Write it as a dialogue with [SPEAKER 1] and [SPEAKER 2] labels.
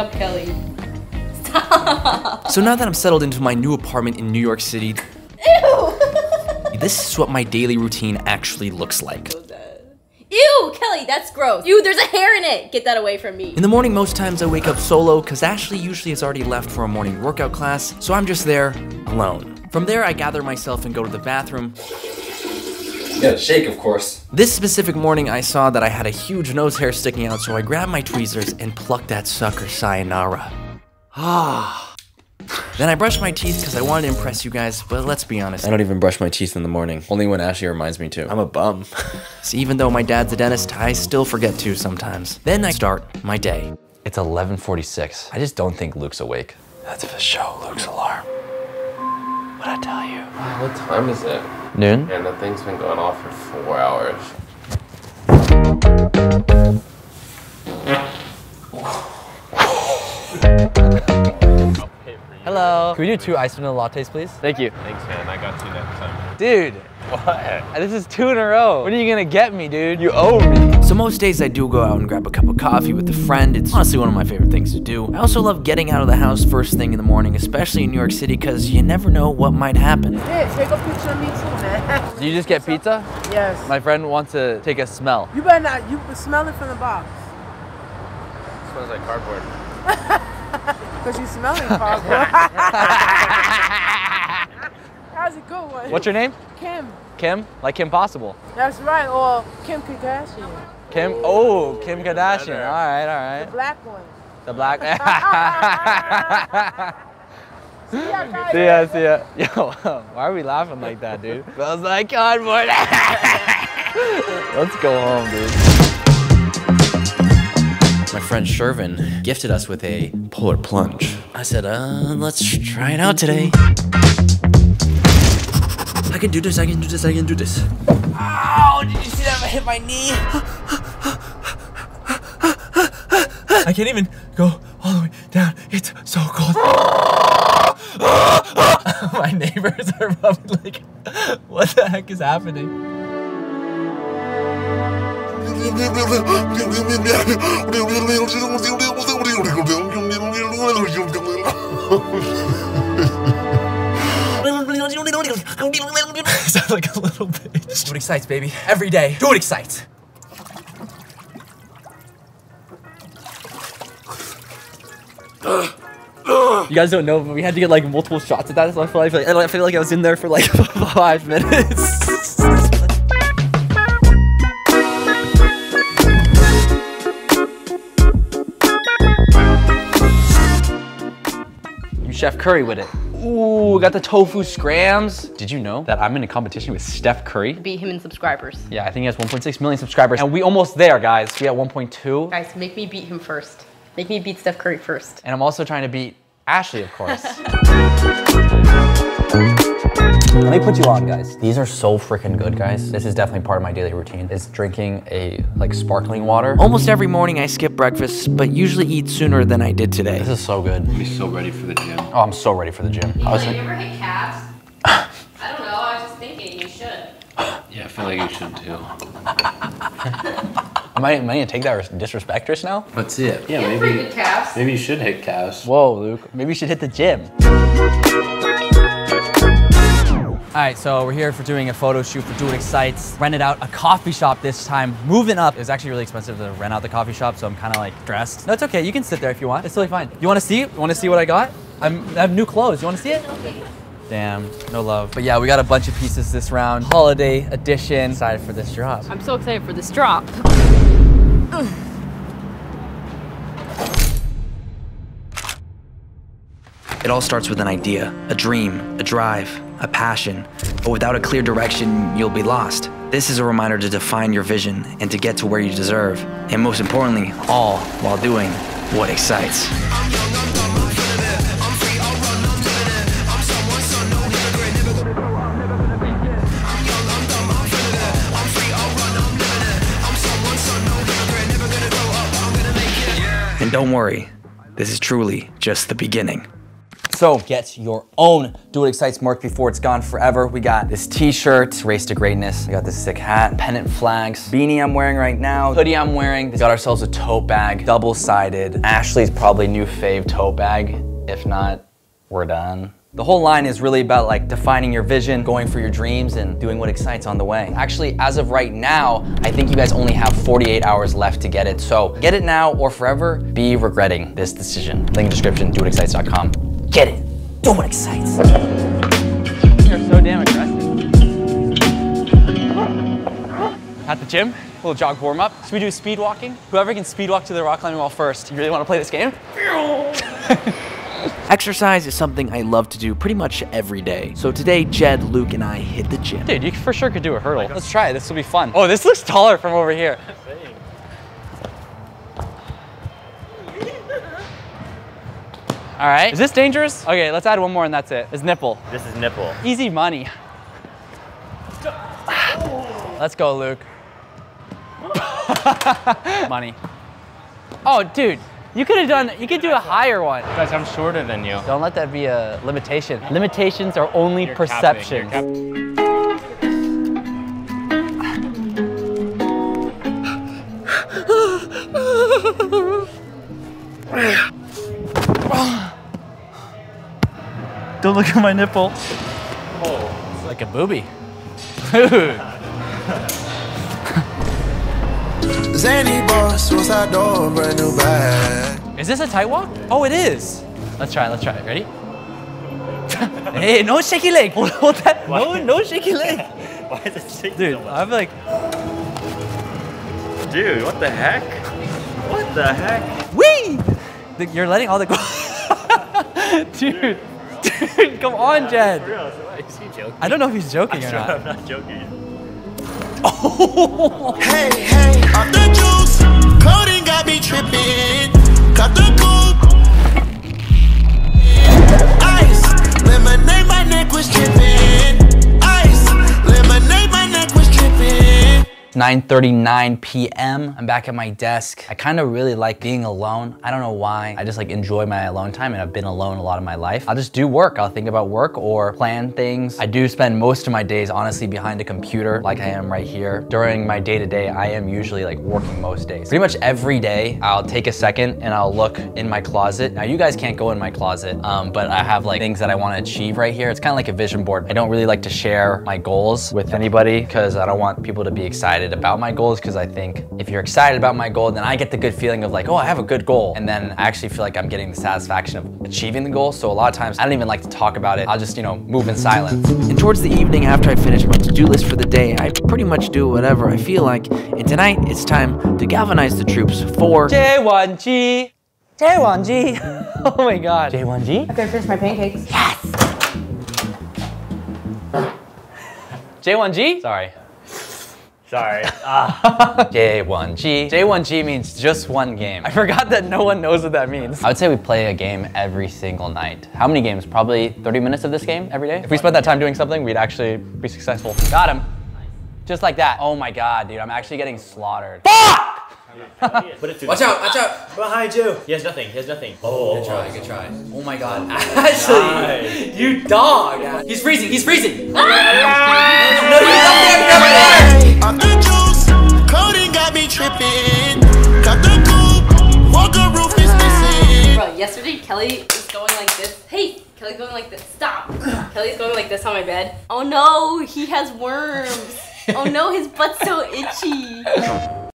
[SPEAKER 1] up Kelly. Stop.
[SPEAKER 2] So now that I'm settled into my new apartment in New York City,
[SPEAKER 1] Ew.
[SPEAKER 2] this is what my daily routine actually looks like.
[SPEAKER 1] Ew, Kelly, that's gross. Ew, there's a hair in it. Get that away from me.
[SPEAKER 2] In the morning, most times I wake up solo because Ashley usually has already left for a morning workout class, so I'm just there alone. From there, I gather myself and go to the bathroom.
[SPEAKER 3] You gotta shake, of course.
[SPEAKER 2] This specific morning, I saw that I had a huge nose hair sticking out, so I grabbed my tweezers and plucked that sucker sayonara. Ah. Then I brushed my teeth because I wanted to impress you guys, but let's be honest.
[SPEAKER 3] I don't even brush my teeth in the morning. Only when Ashley reminds me to. I'm a bum.
[SPEAKER 2] So even though my dad's a dentist, I still forget to sometimes. Then I start my day.
[SPEAKER 3] it's 11:46. I just don't think Luke's awake. That's for sure Luke's alarm. What'd I tell you?
[SPEAKER 4] What time is it?
[SPEAKER 3] Noon.
[SPEAKER 4] And the thing's been going off for four hours.
[SPEAKER 5] Hello. Can we do two iced vanilla lattes, please? Thank you.
[SPEAKER 4] Thanks, man. I got you next time.
[SPEAKER 5] Dude,
[SPEAKER 4] What?
[SPEAKER 5] this is two in a row. When are you gonna get me, dude? You owe me.
[SPEAKER 2] So most days I do go out and grab a cup of coffee with a friend. It's honestly one of my favorite things to do. I also love getting out of the house first thing in the morning, especially in New York City, because you never know what might happen.
[SPEAKER 6] Hey, take a picture of me too, man.
[SPEAKER 5] Do you just get pizza?
[SPEAKER 6] yes.
[SPEAKER 5] My friend wants to take a smell.
[SPEAKER 6] you better not. You smell it from the box.
[SPEAKER 4] It smells like cardboard.
[SPEAKER 6] Cause you smell it, cardboard. That's a good one.
[SPEAKER 5] What's your name?
[SPEAKER 6] Kim?
[SPEAKER 5] Kim? Like Kim Possible.
[SPEAKER 6] That's right. Or Kim Kardashian,
[SPEAKER 5] Kim? Oh, Kim Kardashian.
[SPEAKER 4] better.
[SPEAKER 5] All right, all right.
[SPEAKER 6] black one.
[SPEAKER 5] The black.
[SPEAKER 6] See, I got
[SPEAKER 5] see ya, see ya. Yo, why are we laughing like that, dude? Smells like cardboard. Let's go home, dude.
[SPEAKER 2] My friend Shervin gifted us with a polar plunge. I said, uh, let's try it out today. I can do this, I can do this, I can do this.
[SPEAKER 5] Ow! Did you see that? I hit my knee. I can't even go all the way down. It's so cold. my neighbors are probably like, what the heck is happening? Sounds like a little bitch. Do what excites, baby. Every day. Do what excites. You guys don't know, but we had to get like multiple shots at that. So I feel like I feel like I was in there for like five minutes. You Chef Curry with it. Ooh, got the tofu scrams. Did you know that I'm in a competition with Steph Curry?
[SPEAKER 1] Beat him in subscribers.
[SPEAKER 5] Yeah, I think he has 1.6 million subscribers, and we almost there, guys. We at 1.2,
[SPEAKER 1] Guys, make me beat him first. Make me beat Steph Curry first.
[SPEAKER 5] and I'm also trying to beat Ashley, of course. Let me put you on, guys. These are so freaking good, guys. This is definitely part of my daily routine. Is drinking a like sparkling water.
[SPEAKER 2] Almost every morning I skip breakfast, but usually eat sooner than I did today.
[SPEAKER 5] This is so good.
[SPEAKER 4] I'm so ready for the gym.
[SPEAKER 5] Oh, I'm so ready for the gym. I was
[SPEAKER 1] you
[SPEAKER 5] like,
[SPEAKER 1] ever hit calves? I don't know. I was just thinking you should.
[SPEAKER 4] Yeah, I feel like you should too.
[SPEAKER 5] am I, am I gonna take that as disrespectress now?
[SPEAKER 4] Let's see it. Yeah,
[SPEAKER 1] You have pretty
[SPEAKER 4] maybe. Maybe you should hit calves.
[SPEAKER 5] Whoa, Luke. Maybe you should hit the gym. All right, so we're here for doing a photo shoot for Do What Excites. Rented out a coffee shop this time, moving up. It was actually really expensive to rent out the coffee shop, so I'm kind of like dressed. No, it's okay. You can sit there if you want. It's totally fine. You want to see? You want to see what I got? I'm, I have new clothes. You want to see it? Damn, no love. But yeah, we got a bunch of pieces this round. Holiday edition. Excited for this drop.
[SPEAKER 1] I'm so excited for this drop.
[SPEAKER 2] It all starts with an idea, a dream, a drive, a passion. But without a clear direction, you'll be lost. This is a reminder to define your vision and to get to where you deserve. And most importantly, all while doing what excites. And don't worry, this is truly just the beginning.
[SPEAKER 5] So get your own Do What Excites merch before it's gone forever. We got this t-shirt, Race to Greatness. We got this sick hat, pennant flags, beanie I'm wearing right now, hoodie I'm wearing. We got ourselves a tote bag, double-sided. Ashley's probably new fave tote bag. If not, we're done. The whole line is really about like defining your vision, going for your dreams, and doing what excites on the way. Actually, as of right now, I think you guys only have 48 hours left to get it. So get it now or forever be regretting this decision. Link in description, dowhatexcites.com. Get it. Do what excites. You're so damn aggressive. At the gym, a little jog warm up. Should we do speed walking? Whoever can speed walk to the rock climbing wall first. You really want to play this game?
[SPEAKER 2] Exercise is something I love to do pretty much every day. So today, Jed, Luke, and I hit the gym.
[SPEAKER 5] Dude, you for sure could do a hurdle. Let's try it. This will be fun. Oh, this looks taller from over here. All right. Is this dangerous? Okay, let's add one more and that's it. It's nipple.
[SPEAKER 7] This is nipple.
[SPEAKER 5] Easy money. Let's go, Luke. money. Oh, dude, you could have done, you could do a higher one.
[SPEAKER 7] Guys, I'm shorter than you.
[SPEAKER 5] Don't let that be a limitation. Limitations are only
[SPEAKER 7] You're capping,
[SPEAKER 5] Don't look at my nipple. Oh, like a booby. Dude.
[SPEAKER 8] Zany boss, suicide door, brand new bag.
[SPEAKER 5] Is this a tight walk? Oh, it is. Let's try it. Let's try it. Ready? hey, no shaky leg. Hold, hold that. No, no shaky leg.
[SPEAKER 7] Why is it shaking
[SPEAKER 5] Dude,
[SPEAKER 7] so much?
[SPEAKER 5] I'm like,
[SPEAKER 7] Dude, what the heck? What the heck?
[SPEAKER 5] wee! You're letting all the. dude, dude, come on, Jed.
[SPEAKER 7] Real, is he joking?
[SPEAKER 5] I don't know if he's joking or not
[SPEAKER 7] I'm
[SPEAKER 5] not.
[SPEAKER 7] not joking.
[SPEAKER 8] Oh. Hey, hey,
[SPEAKER 5] 9:39 p.m. I'm back at my desk. I kind of really like being alone. I don't know why. I just like enjoy my alone time and I've been alone a lot of my life. I'll just do work. I'll think about work or plan things. I do spend most of my days honestly behind a computer like I am right here. During my day-to-day, I am usually like working most days. Pretty much every day, I'll take a second and I'll look in my closet. Now you guys can't go in my closet, um, but I have like things that I want to achieve right here. It's kind of like a vision board. I don't really like to share my goals with anybody because I don't want people to be excited about my goals because I think if you're excited about my goal, then I get the good feeling of like, oh, I have a good goal. And then I actually feel like I'm getting the satisfaction of achieving the goal. So a lot of times I don't even like to talk about it. I'll just, you know, move in silence.
[SPEAKER 2] And towards the evening, after I finish my to do list for the day, I pretty much do whatever I feel like. And tonight, it's time to galvanize the troops for.
[SPEAKER 5] J1G. J1G. oh my god. J1G?
[SPEAKER 9] Okay, finish my pancakes. Yes.
[SPEAKER 5] J1G? Sorry.
[SPEAKER 7] Sorry. Ah,
[SPEAKER 5] J1G. J1G means just one game. I forgot that no one knows what that means. I would say we play a game every single night. How many games? Probably 30 minutes of this game every day? If we spent that time doing something, we'd actually be successful. Got him. Just like that. Oh my god, dude, I'm actually getting slaughtered.
[SPEAKER 7] put it through watch out, watch out. Behind you. He has nothing. He has nothing. Oh, oh, oh. Good try, good try.
[SPEAKER 5] Oh my god. Actually, you dog. He's freezing, he's freezing. Ah! No, he's up there, grab
[SPEAKER 8] Hey, off the juice. Coding got me tripping. Cut the coupe. Walker roof is missing.
[SPEAKER 1] Bro, yesterday Kelly is going like this. Hey, Kelly's going like this. Stop. Kelly's going like this on my bed. Oh no, he has worms. Oh no, his butt's so itchy.